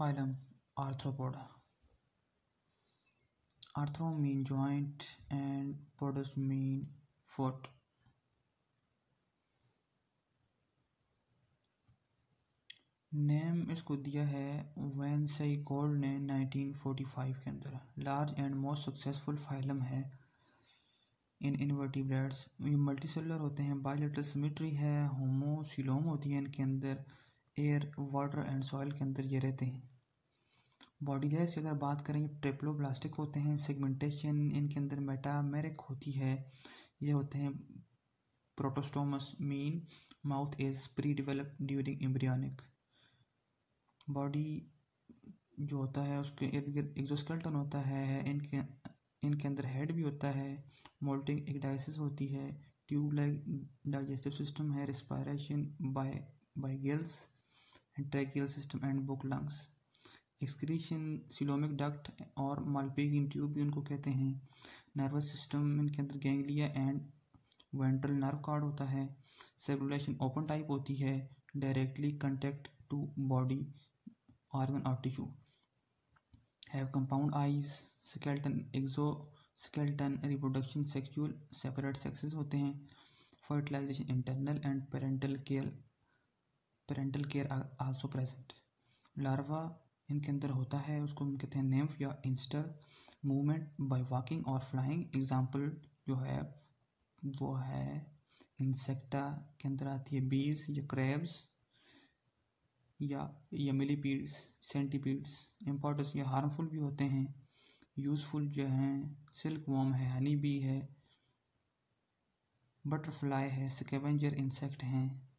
phylum arthropoda. Arthro mean joint and podos mean foot. Name इसको दिया है van सई gold ने 1945 के अंदर। Large and most successful phylum है। इन इनवर्टिब्रेट्स ये मल्टी सेलुलर होते हैं बायोलेटरल सिमेट्री है होमोसिलोम होती है इनके अंदर। एयर, वाटर एंड सॉइल के अंदर ये रहते हैं। बॉडी गैस अगर बात करें ट्रिप्लोब्लास्टिक होते हैं, सेगमेंटेशन इनके अंदर मेटामेरिक होती है। ये होते हैं protostomes mean, mouth is pre develop during embryonic. Body जो होता है, उसके इर्द गिर्द एक्जोस्केल्टन होता है, इनके इनके अंदर हेड भी होता है मोल्टिंग एकडाइसिस होती है ट्यूब लाइक डाइजेस्टिव सिस्टम है respiration by by gills tracheal system and book lungs excretion coelomic duct और मालपीगिन ट्यूब भी उनको कहते हैं। नर्वस सिस्टम इनके अंदर ganglia and ventral nerve cord होता है। सर्कुलेशन ओपन टाइप होती है। Directly contact to body organ और tissue have compound eyes skeleton exoskeleton reproduction sexual separate sexes होते हैं। Fertilization internal and parental care parental care also present larva इनके अंदर होता है, उसको हम कहते हैं नेम्फ या इंस्टर मूवमेंट बाय वॉकिंग और फ्लाइंग एग्जांपल जो है, वो है इंसेक्टा के अंदर आती है बीज या क्रैब्स या या मिलीपीड्स सेंटीपीड्स इम्पॉर्टेंस या हार्मफुल भी होते हैं. यूज़फुल जो हैं सिल्क वॉम है हनी बी है बटरफ्लाई है स्केवेंजर इंसेक्ट हैं.